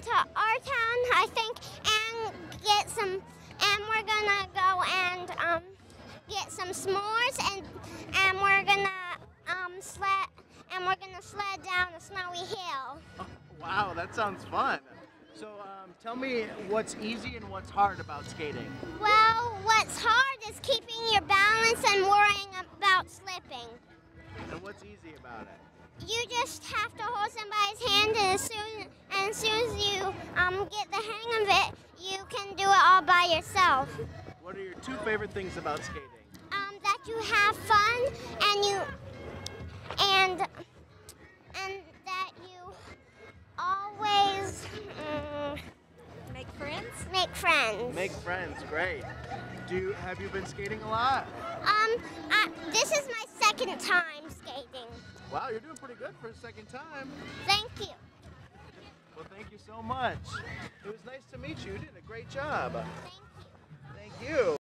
come to our town, I think, and get some, and we're gonna go and um, get some s'mores, and and we're gonna um, sled, and we're gonna sled down a snowy hill. Oh, wow, that sounds fun. So um, tell me what's easy and what's hard about skating. Well, what's hard is keeping your balance and worrying about slipping. And what's easy about it? You just have to hold somebody's hand um, get the hang of it, you can do it all by yourself. What are your two favorite things about skating? Um, that you have fun and you and and that you always mm, Make friends? make friends. Make friends, great. Do you, have you been skating a lot? Um, I, this is my second time skating. Wow, you're doing pretty good for a second time. Thank you. Well, thank you so much. It was nice to meet you. You did a great job. Thank you. Thank you.